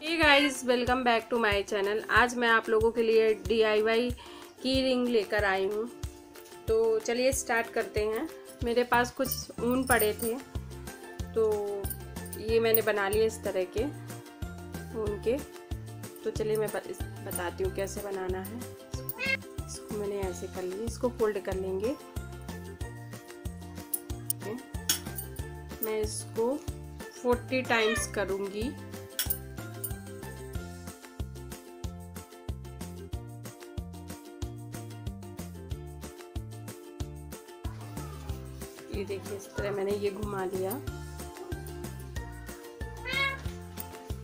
Guys welcome back to my channel आज मैं आप लोगों के लिए डीआईवाई की रिंग लेकर आई हूँ। तो चलिए स्टार्ट करते हैं। मेरे पास कुछ ऊन पड़े थे तो ये मैंने बना लिए इस तरह के ऊन के। तो चलिए मैं बताती हूँ कैसे बनाना है। इसको मैंने ऐसे कर लिया इसको फोल्ड कर लेंगे। मैं इसको 40 टाइम्स करूँगी। ये देखिए, इस तरह मैंने ये घुमा लिया।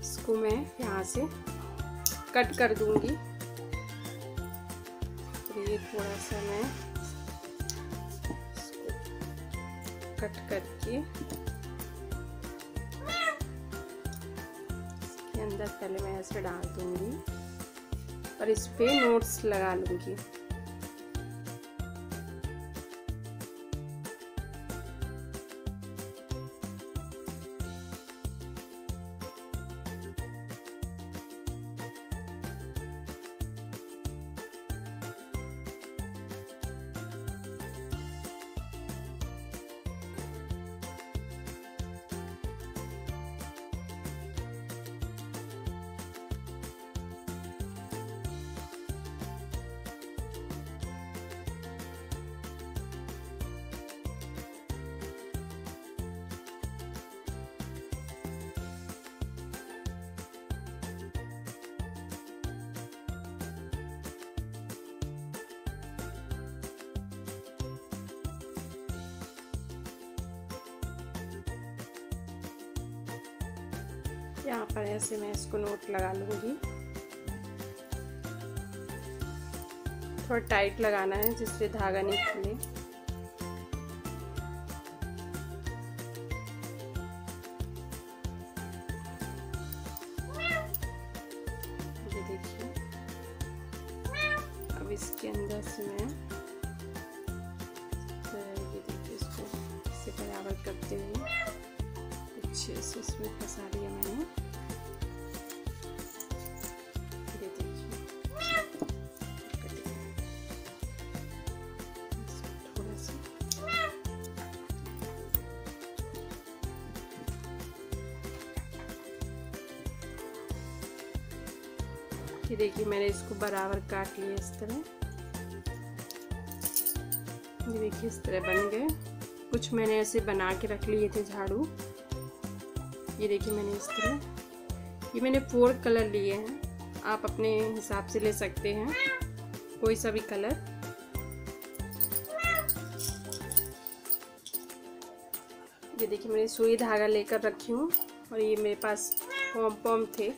इसको मैं यहाँ से कट कर दूँगी। तो ये थोड़ा सा मैं कट करके इसके अंदर पहले मैं ऐसे डाल दूँगी। और इस पे नोट्स लगा लूँगी। यहाँ पर ऐसे मैं इसको नोट लगा लूँगी। थोड़ा टाइट लगाना है जिससे धागा नहीं खुले। देखिए। अब इसके अंदर से मैं तो ये देखिए इसको इससे बराबर करते हुए अच्छे से इसमें फंसा दिया। ये देखिए मैंने इसको बराबर काट लिया इस तरह। ये देखिए इस तरह बन गए। कुछ मैंने ऐसे बना के रख लिए थे झाड़ू। ये देखिए मैंने इस तरह। ये मैंने फोर कलर लिए हैं। आप अपने हिसाब से ले सकते हैं। कोई सा भी कलर। ये देखिए मैंने सुई धागा लेकर रखी हूँ और ये मेरे पास पॉम पॉम थे।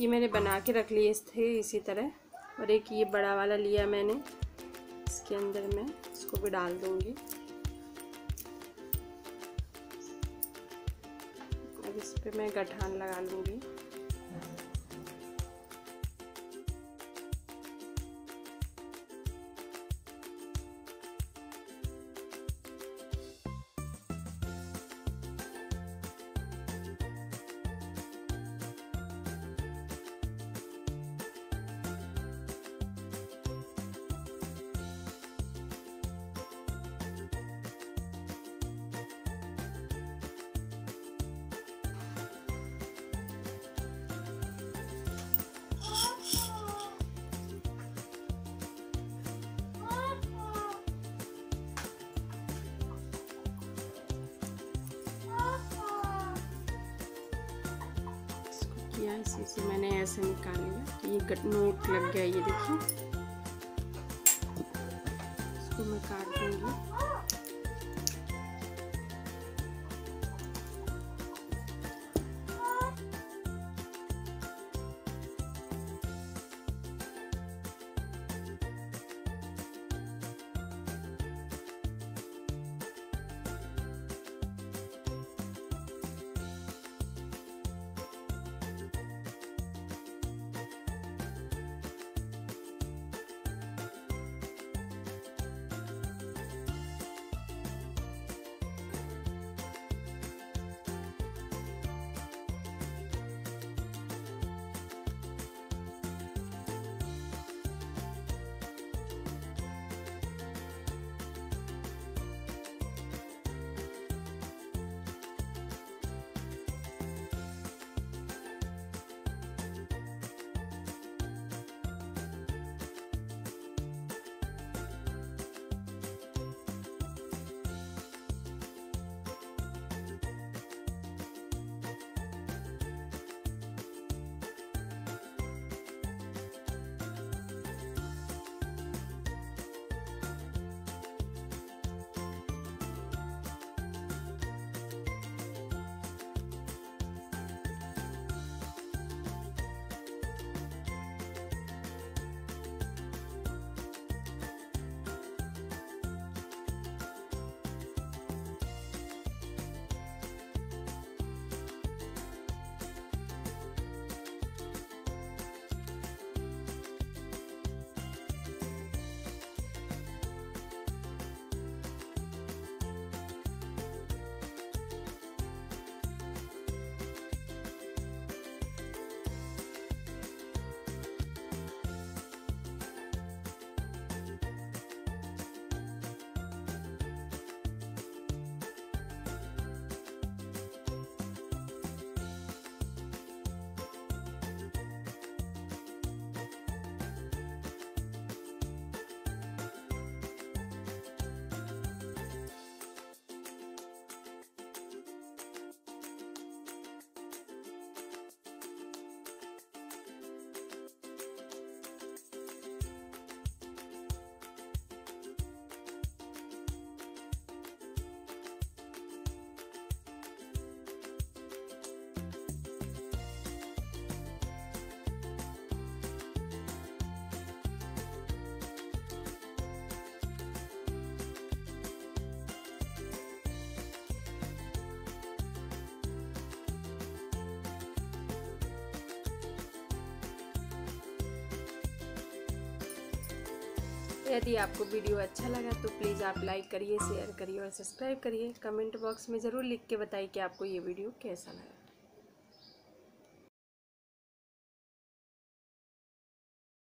ये मैंने बना के रख लिए थे इसी तरह। और एक ये बड़ा वाला लिया मैंने। इसके अंदर मैं इसको भी डाल दूँगी। अब इस पर मैं गठान लगा लूँगी। किया इसी से मैंने ऐसे निकाल लिया ये नोट लग गया, ये देखिए। इसको मैं काट दूँगी। यदि आपको वीडियो अच्छा लगा तो प्लीज़ आप लाइक करिए, शेयर करिए और सब्सक्राइब करिए। कमेंट बॉक्स में ज़रूर लिख के बताइए कि आपको ये वीडियो कैसा लगा।